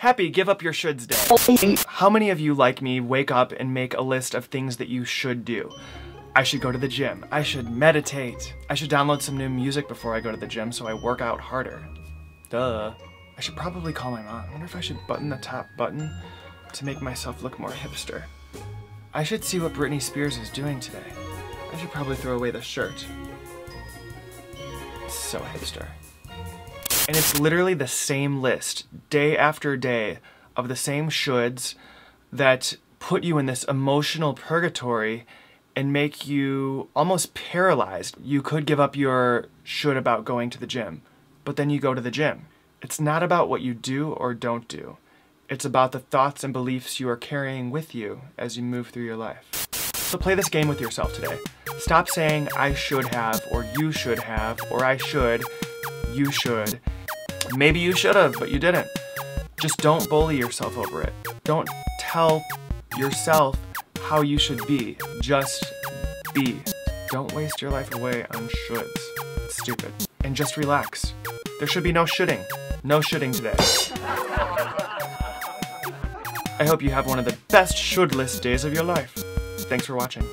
Happy Give Up Your Shoulds Day. How many of you, like me, wake up and make a list of things that you should do? I should go to the gym. I should meditate. I should download some new music before I go to the gym so I work out harder. Duh. I should probably call my mom. I wonder if I should button the top button to make myself look more hipster. I should see what Britney Spears is doing today. I should probably throw away the shirt. So hipster. And it's literally the same list, day after day, of the same shoulds that put you in this emotional purgatory and make you almost paralyzed. You could give up your should about going to the gym, but then you go to the gym. It's not about what you do or don't do. It's about the thoughts and beliefs you are carrying with you as you move through your life. So play this game with yourself today. Stop saying I should have, or you should have, or I should, you should, Maybe you should have, but you didn't. Just don't bully yourself over it. Don't tell yourself how you should be. Just be. Don't waste your life away on shoulds. It's stupid. And just relax. There should be no shoulding. No shoulding today. I hope you have one of the best shouldless days of your life. Thanks for watching.